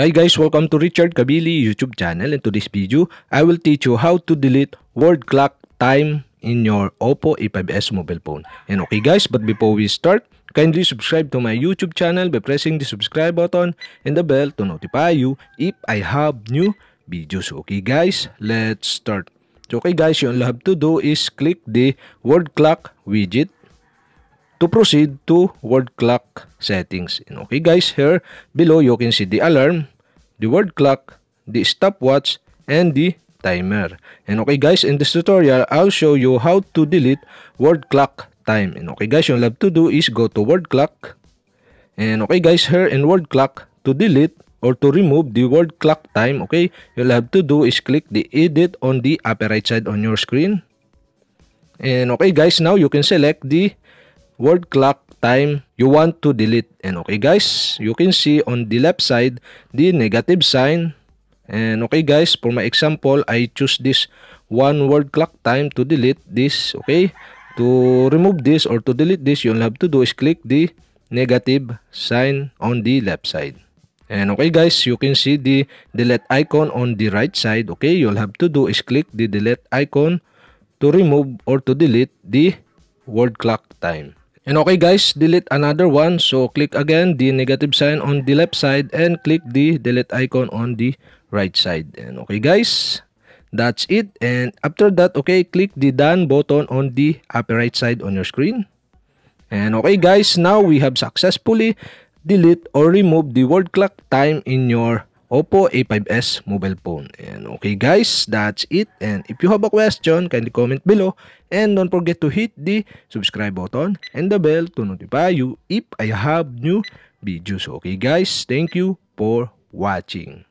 Hi guys, welcome to Richard Kabili YouTube channel. In today's video, I will teach you how to delete word clock time in your Oppo A5s mobile phone. And okay guys, but before we start, kindly subscribe to my YouTube channel by pressing the subscribe button and the bell to notify you if I have new videos. Okay guys, let's start. So okay guys, you all have to do is click the word clock widget to proceed to word clock settings. And okay guys, here below you can see the alarm, the word clock, the stopwatch, and the timer. And okay guys, in this tutorial, I'll show you how to delete word clock time. And okay guys, you'll have to do is go to word clock. And okay guys, here in word clock, to delete or to remove the word clock time, okay, you'll have to do is click the edit on the upper right side on your screen. And okay guys, now you can select the word clock time you want to delete. And okay guys, you can see on the left side the negative sign. And okay guys, for my example, I choose this one word clock time to delete this. Okay, to remove this or to delete this, you'll have to do is click the negative sign on the left side. And okay guys, you can see the delete icon on the right side. Okay, you'll have to do is click the delete icon to remove or to delete the word clock time. And okay guys, delete another one. So click again the negative sign on the left side and click the delete icon on the right side. And okay guys, that's it. And after that, okay, click the done button on the upper right side on your screen. And okay guys, now we have successfully delete or remove the word clock time in your Oppo A5s mobile phone. And okay guys, that's it. And if you have a question, kindly comment below. And don't forget to hit the subscribe button and the bell to notify you if I have new videos. Okay guys, thank you for watching.